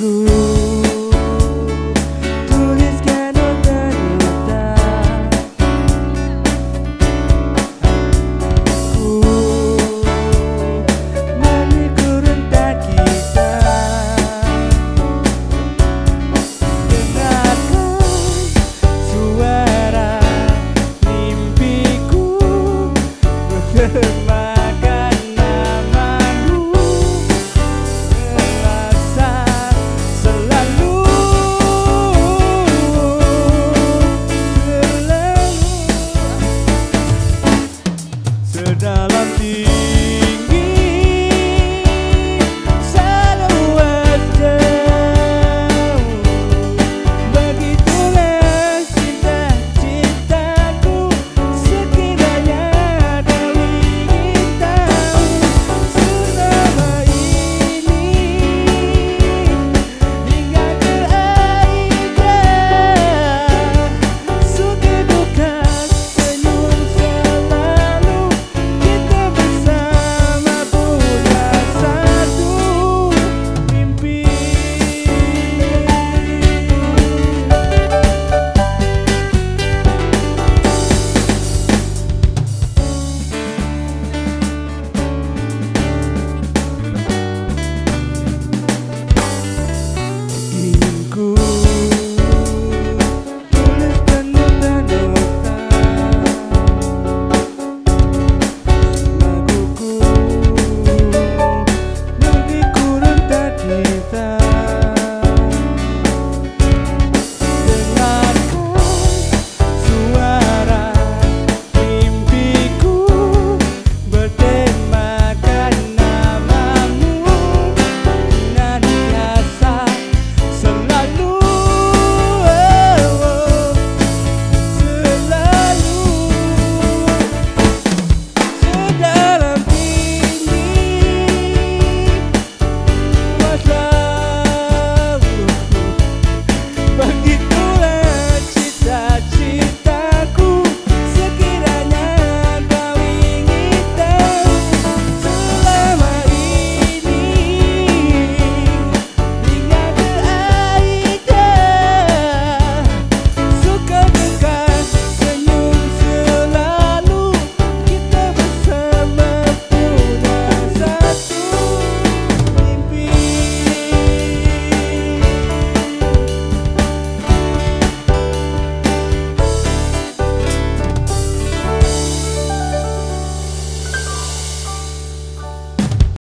ku dalam diri.